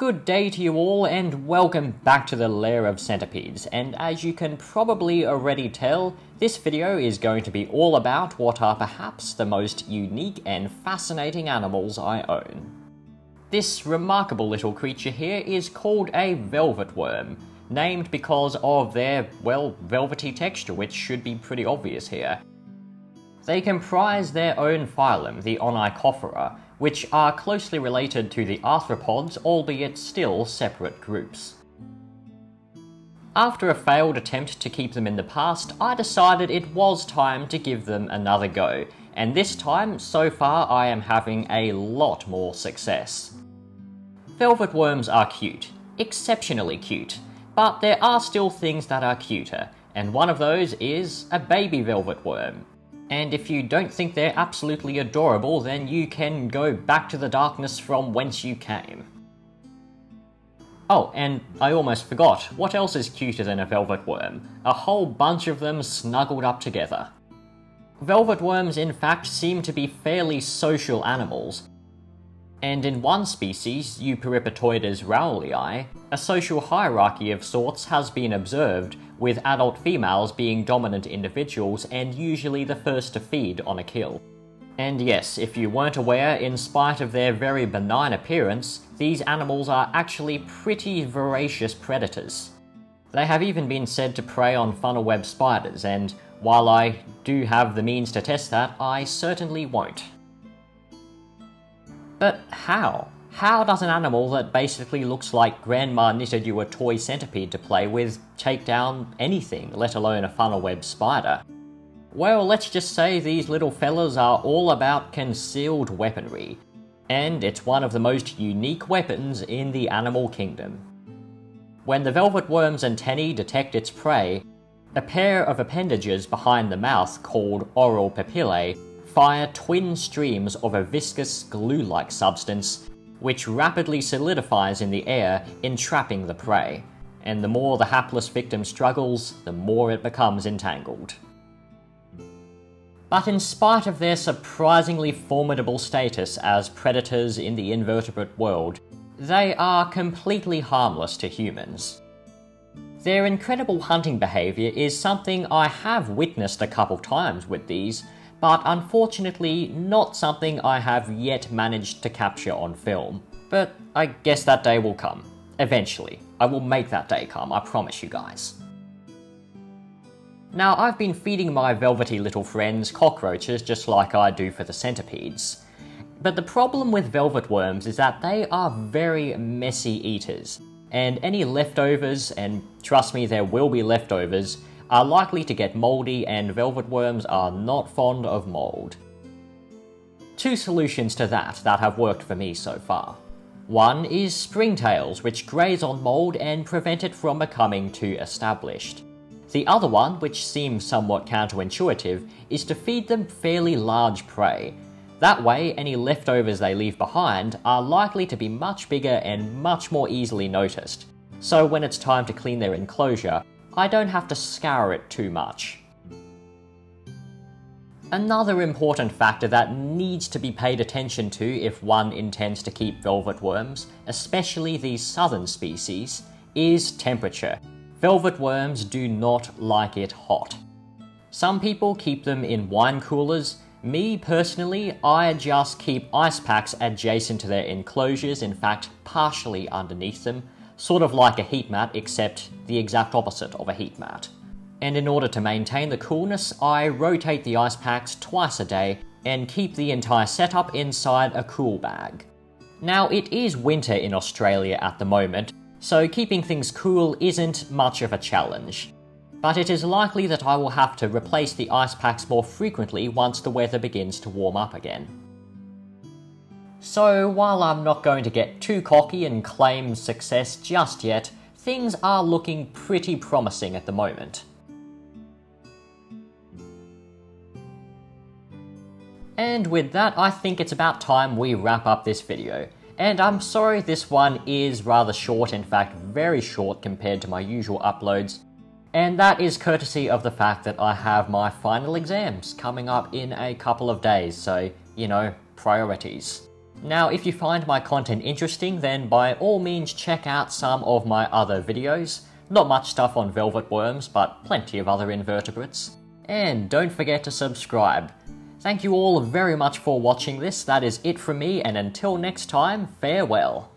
Good day to you all, and welcome back to the Lair of Centipedes. And as you can probably already tell, this video is going to be all about what are perhaps the most unique and fascinating animals I own. This remarkable little creature here is called a velvet worm, named because of their, well, velvety texture, which should be pretty obvious here. They comprise their own phylum, the Onychophora, which are closely related to the arthropods, albeit still separate groups. After a failed attempt to keep them in the past, I decided it was time to give them another go, and this time, so far, I am having a lot more success. Velvet worms are cute, exceptionally cute, but there are still things that are cuter, and one of those is a baby velvet worm. And if you don't think they're absolutely adorable, then you can go back to the darkness from whence you came. Oh, and I almost forgot, what else is cuter than a velvet worm? A whole bunch of them snuggled up together. Velvet worms, in fact, seem to be fairly social animals, and in one species, Euperipatoides rowelli, a social hierarchy of sorts has been observed, with adult females being dominant individuals and usually the first to feed on a kill. And yes, if you weren't aware, in spite of their very benign appearance, these animals are actually pretty voracious predators. They have even been said to prey on funnel web spiders, and while I do have the means to test that, I certainly won't. But how? How does an animal that basically looks like Grandma knitted you a toy centipede to play with take down anything, let alone a funnel web spider? Well, let's just say these little fellas are all about concealed weaponry, and it's one of the most unique weapons in the animal kingdom. When the velvet worm's antennae detect its prey, a pair of appendages behind the mouth called oral papillae fire twin streams of a viscous glue-like substance which rapidly solidifies in the air, entrapping the prey. And the more the hapless victim struggles, the more it becomes entangled. But in spite of their surprisingly formidable status as predators in the invertebrate world, they are completely harmless to humans. Their incredible hunting behaviour is something I have witnessed a couple times with these, but unfortunately not something I have yet managed to capture on film. But I guess that day will come. Eventually. I will make that day come, I promise you guys. Now, I've been feeding my velvety little friends cockroaches just like I do for the centipedes. But the problem with velvet worms is that they are very messy eaters, and any leftovers, and trust me, there will be leftovers, are likely to get mouldy and velvet worms are not fond of mould. Two solutions to that that have worked for me so far. One is springtails, which graze on mould and prevent it from becoming too established. The other one, which seems somewhat counterintuitive, is to feed them fairly large prey. That way, any leftovers they leave behind are likely to be much bigger and much more easily noticed. So when it's time to clean their enclosure, I don't have to scour it too much. Another important factor that needs to be paid attention to if one intends to keep velvet worms, especially these southern species, is temperature. Velvet worms do not like it hot. Some people keep them in wine coolers. Me personally, I just keep ice packs adjacent to their enclosures, in fact, partially underneath them, sort of like a heat mat, except the exact opposite of a heat mat. And in order to maintain the coolness, I rotate the ice packs twice a day and keep the entire setup inside a cool bag. Now, it is winter in Australia at the moment, so keeping things cool isn't much of a challenge. But it is likely that I will have to replace the ice packs more frequently once the weather begins to warm up again. So while I'm not going to get too cocky and claim success just yet, things are looking pretty promising at the moment. And with that, I think it's about time we wrap up this video. And I'm sorry this one is rather short, in fact very short compared to my usual uploads. And that is courtesy of the fact that I have my final exams coming up in a couple of days, so, you know, priorities. Now, if you find my content interesting, then by all means check out some of my other videos. Not much stuff on velvet worms, but plenty of other invertebrates. And don't forget to subscribe. Thank you all very much for watching this. That is it from me, and until next time, farewell.